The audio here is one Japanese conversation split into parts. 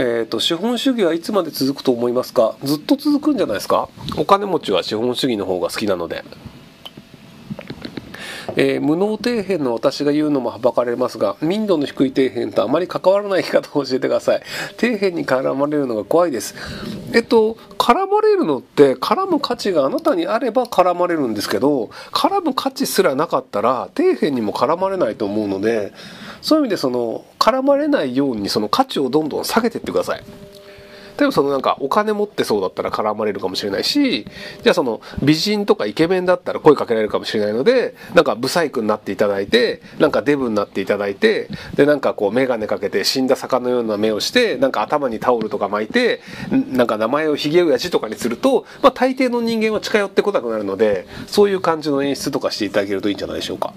えーと、資本主義はいつまで続くと思いますか？ずっと続くんじゃないですか？お金持ちは資本主義の方が好きなので、えー、無能底辺の私が言うのもはばかれますが民度の低い底辺とあまり関わらない生き方を教えてください。底辺に絡まれるのが怖いです。えっと絡まれるのって絡む価値があなたにあれば絡まれるんですけど絡む価値すらなかったら底辺にも絡まれないと思うのでそういう意味でその絡まれないようにその価値をどんどん下げていってください。例えばそのなんかお金持ってそうだったら絡まれるかもしれないしじゃあその美人とかイケメンだったら声かけられるかもしれないのでなんかブサイクになっていただいてなんかデブになっていただいてでなんかこう眼鏡かけて死んだ魚のような目をしてなんか頭にタオルとか巻いてなんか名前をひげ親父とかにすると、まあ、大抵の人間は近寄ってこなくなるのでそういう感じの演出とかしていただけるといいんじゃないでしょうか。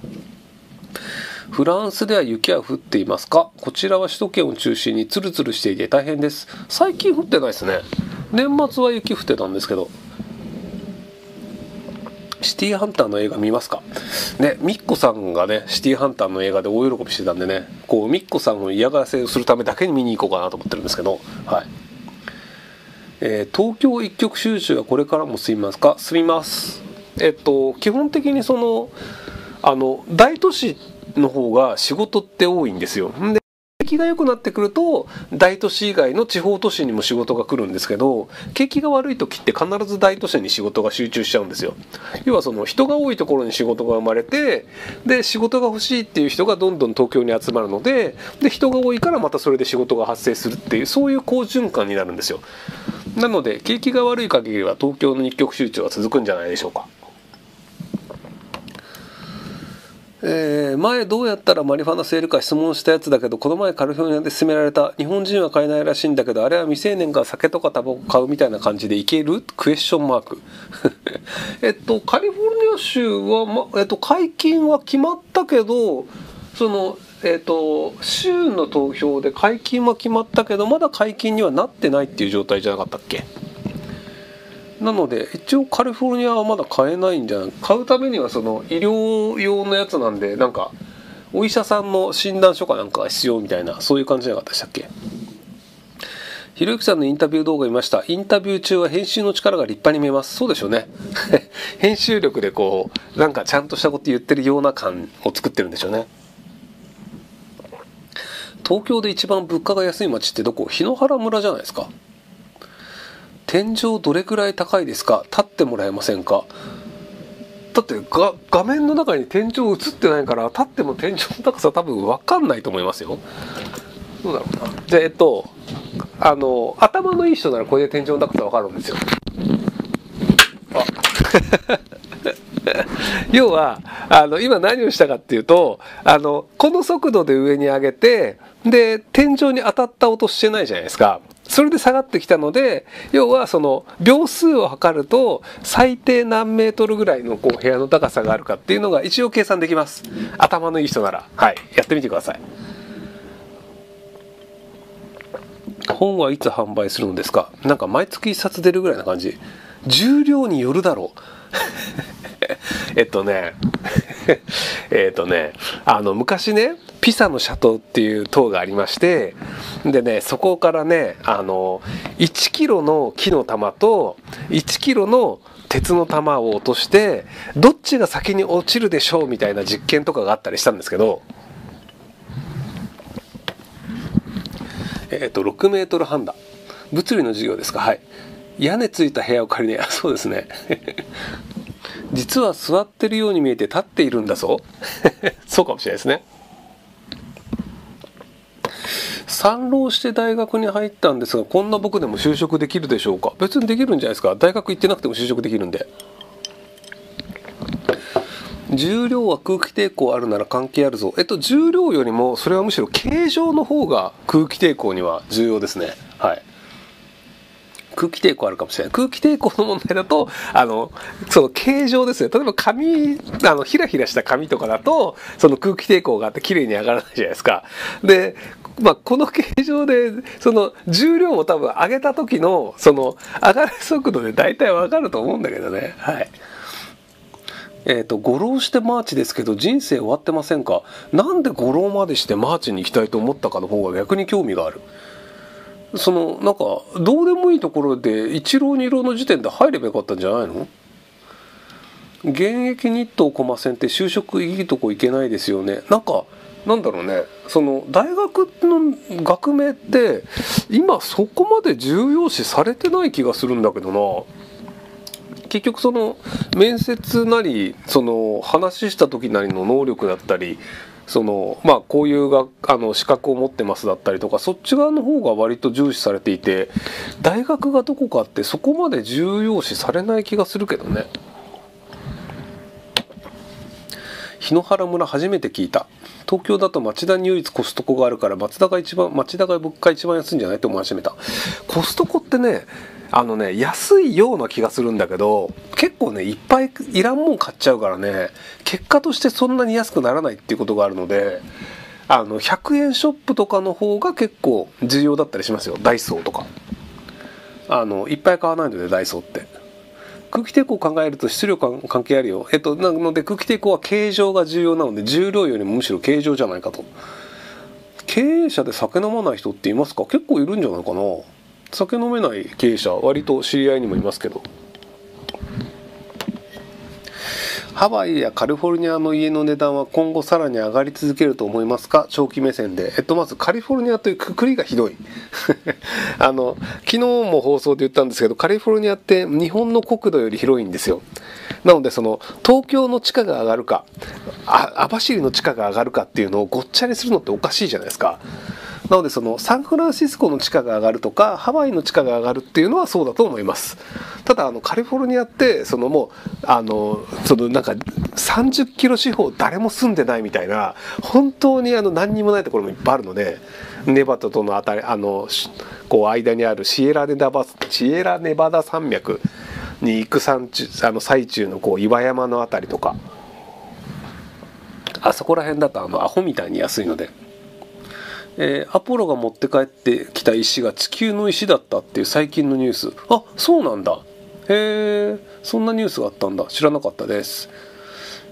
フランスでは雪は降っていますか？こちらは首都圏を中心にツルツルしていて大変です。最近降ってないですね。年末は雪降ってたんですけど。シティーハンターの映画見ますか？ね、ミッコさんがね、シティーハンターの映画で大喜びしてたんでね、こう、ミッコさんを嫌がらせをするためだけに見に行こうかなと思ってるんですけど、はい。えー、東京一極集中はこれからも進みますか？進みます。えっと、基本的にその、あの、大都市の方が仕事って多いんですよ。で景気が良くなってくると大都市以外の地方都市にも仕事が来るんですけど景気が悪い時って必ず大都市に仕事が集中しちゃうんですよ。要はその人が多いところに仕事が生まれてで仕事が欲しいっていう人がどんどん東京に集まるのでで人が多いからまたそれで仕事が発生するっていうそういう好循環になるんですよ。なので景気が悪い限りは東京の日極集中は続くんじゃないでしょうか。えー、前どうやったらマリファナ吸えるか質問したやつだけどこの前カルフォルニアで勧められた日本人は買えないらしいんだけどあれは未成年が酒とかタバコ買うみたいな感じでいける？クエスチョンマーク。えっとカリフォルニア州は、まえっと、解禁は決まったけどそのえっと州の投票で解禁は決まったけどまだ解禁にはなってないっていう状態じゃなかったっけ？なので一応カリフォルニアはまだ買えないんじゃない買うためにはその医療用のやつなんでなんかお医者さんの診断書かなんかが必要みたいなそういう感じじゃなかったでしたっけ？ひろゆきさんのインタビュー動画見ました。インタビュー中は編集の力が立派に見えます。そうでしょうね。編集力でこうなんかちゃんとしたこと言ってるような感を作ってるんでしょうね。東京で一番物価が安い街ってどこ？檜原村じゃないですか。天井どれくらい高いですか？立ってもらえませんか？だってが画面の中に天井映ってないから立っても天井の高さ多分分かんないと思いますよ。どうだろうな。じゃあえっとあの頭のいい人ならこれで天井の高さ分かるんですよ。あ。要はあの今何をしたかっていうとあのこの速度で上に上げてで天井に当たった音してないじゃないですか。それで下がってきたので要はその秒数を測ると最低何メートルぐらいのこう部屋の高さがあるかっていうのが一応計算できます。頭のいい人なら。はい。やってみてください。本はいつ販売するのですか？なんか毎月1冊出るぐらいな感じ。重量によるだろう。えっとね。えっとね。あの昔ねピサの斜塔っていう塔がありましてでねそこからねあの1キロの木の玉と1キロの鉄の玉を落としてどっちが先に落ちるでしょうみたいな実験とかがあったりしたんですけどえっと6メートル半だ。物理の授業ですか？はい。屋根ついた部屋を借りねあそうですね。実は座ってるように見えて立っているんだぞ。そうかもしれないですね。三浪して大学に入ったんですがこんな僕でも就職できるでしょうか？別にできるんじゃないですか？大学行ってなくても就職できるんで。重量は空気抵抗あるなら関係あるぞ。えっと重量よりもそれはむしろ形状の方が空気抵抗には重要ですね。はい。空気抵抗あるかもしれない。空気抵抗の問題だとあのその形状ですね。例えば紙あのひらひらした紙とかだとその空気抵抗があって綺麗に上がらないじゃないですか。でまあ、この形状でその重量を多分上げた時のその上がる速度で大体わかると思うんだけどね。はい。えっ、ー、と、五浪してマーチですけど、人生終わってませんか？なんで五浪までしてマーチに行きたいと思ったかの方が逆に興味がある。そのなんかどうでもいいところで一浪二浪の時点で入ればよかったんじゃないの？現役日東駒線って就職いいとこ行けないですよね。なんかなんだろうね。その大学の学名って今そこまで重要視されてない気がするんだけどな。結局その面接なりその話した時なりの能力だったりそのまあこういうがあの資格を持ってますだったりとかそっち側の方が割と重視されていて大学がどこかってそこまで重要視されない気がするけどね。檜原村初めて聞いた東京だと町田に唯一コストコがあるから松田が一番町田が物価一番安いんじゃないって思い始めたコストコってねあのね安いような気がするんだけど結構ねいっぱいいらんもん買っちゃうからね結果としてそんなに安くならないっていうことがあるのであの100円ショップとかの方が結構重要だったりしますよダイソーとかあのいっぱい買わないのでダイソーって空気抵抗を考えると質量関係あるよ。えっと、なので空気抵抗は形状が重要なので重量よりもむしろ形状じゃないかと。経営者で酒飲まない人っていますか？結構いるんじゃないかな。酒飲めない経営者割と知り合いにもいますけど。ハワイやカリフォルニアの家の値段は今後さらに上がり続けると思いますか？長期目線で。えっと、まずカリフォルニアというくくりがひどい。あの、昨日も放送で言ったんですけど、カリフォルニアって日本の国土より広いんですよ。なので、その、東京の地価が上がるか、網走の地価が上がるかっていうのをごっちゃにするのっておかしいじゃないですか。なのでそのサンフランシスコの地価が上がるとかハワイの地価が上がるっていうのはそうだと思いますただあのカリフォルニアってそのもうあのそのなんか30キロ四方誰も住んでないみたいな本当にあの何にもないところもいっぱいあるのでネバダとのあたりあのこう間にあるシエラネダバシエラネバダ山脈に行く山中あの最中のこう岩山の辺りとかあそこら辺だとあのアホみたいに安いので。えー、アポロが持って帰ってきた石が地球の石だったっていう最近のニュース。あそうなんだ。へえそんなニュースがあったんだ。知らなかったです。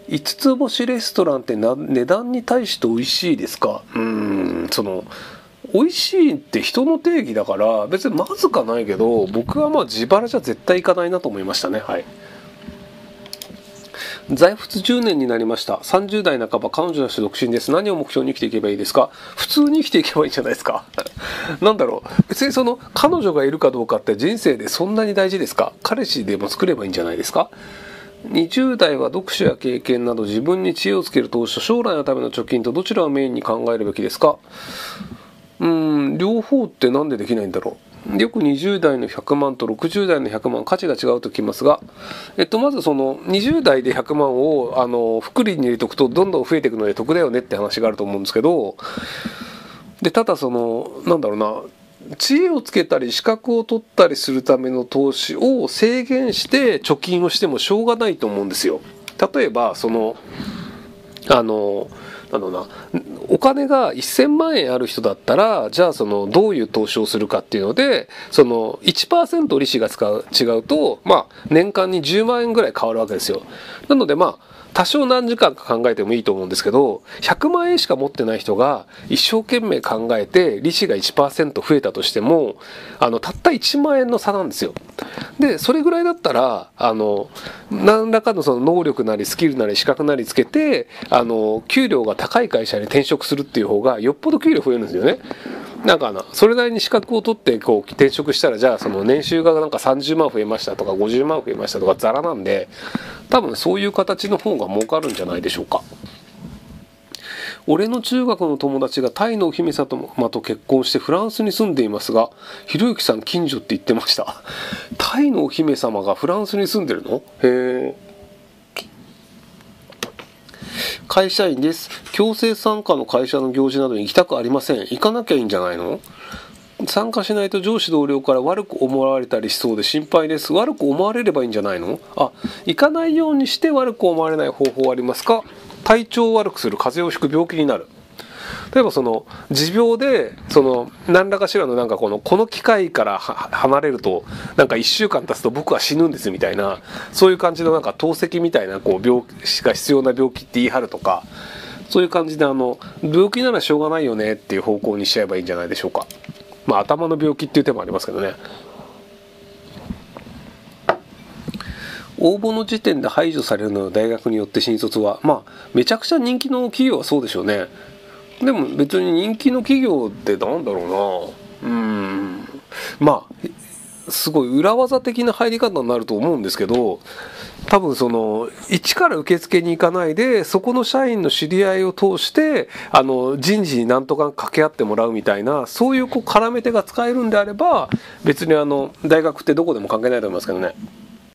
5つ星レストランって値段に対して美味しいですか？うん。その美味しいって人の定義だから別にまずかないけど僕はまあ自腹じゃ絶対行かないなと思いましたね。はい。在仏10年になりました。30代半ば彼女として独身です。何を目標に生きていけばいいですか？普通に生きていけばいいんじゃないですか？なんだろう。別にその彼女がいるかどうかって人生でそんなに大事ですか？彼氏でも作ればいいんじゃないですか？20代は読書や経験など自分に知恵をつける投資と将来のための貯金とどちらをメインに考えるべきですか？うん両方って何でできないんだろう？よく20代の100万と60代の100万価値が違うときますが、えっと、まずその20代で100万をあの福利に入れとくとどんどん増えていくので得だよねって話があると思うんですけどでただそのなんだろうな知恵をつけたり資格を取ったりするための投資を制限して貯金をしてもしょうがないと思うんですよ。例えばそのあのなんだろうなお金が1000万円ある人だったらじゃあそのどういう投資をするかっていうのでその1%利子が使う違うとまあ年間に10万円ぐらい変わるわけですよ。なのでまあ多少何時間か考えてもいいと思うんですけど100万円しか持ってない人が一生懸命考えて利子が1%増えたとしてもあのたった1万円の差なんですよ。でそれぐらいだったらあの何らかのその能力なりスキルなり資格なりつけてあの給料が高い会社に転職するっていう方がよっぽど給料増えるんですよね。なんかなそれなりに資格を取ってこう転職したらじゃあその年収がなんか30万増えましたとか50万増えましたとかザラなんで多分そういう形の方が儲かるんじゃないでしょうか。俺の中学の友達がタイのお姫様と結婚してフランスに住んでいますがひろゆきさん近所って言ってましたタイのお姫様がフランスに住んでるの？へえ会社員です。強制参加の会社の行事などに行きたくありません。行かなきゃいいんじゃないの？参加しないと上司同僚から悪く思われたりしそうで心配です。悪く思われればいいんじゃないの？あ行かないようにして悪く思われない方法はありますか？体調を悪くする風邪をひく病気になる。例えばその持病でその何らかしらのなんかこのこの機械から離れるとなんか1週間経つと僕は死ぬんですみたいなそういう感じのなんか透析みたいなこう病気が必要な病気って言い張るとかそういう感じであの病気ならしょうがないよねっていう方向にしちゃえばいいんじゃないでしょうか。まあ頭の病気っていう手もありますけどね応募の時点で排除されるのは大学によって新卒はまあめちゃくちゃ人気の企業はそうでしょうねでも別に人気の企業ってなんだろうなうんまあすごい裏技的な入り方になると思うんですけど多分その一から受付に行かないでそこの社員の知り合いを通してあの人事になんとか掛け合ってもらうみたいなそういうこう絡め手が使えるんであれば別にあの大学ってどこでも関係ないと思いますけどね。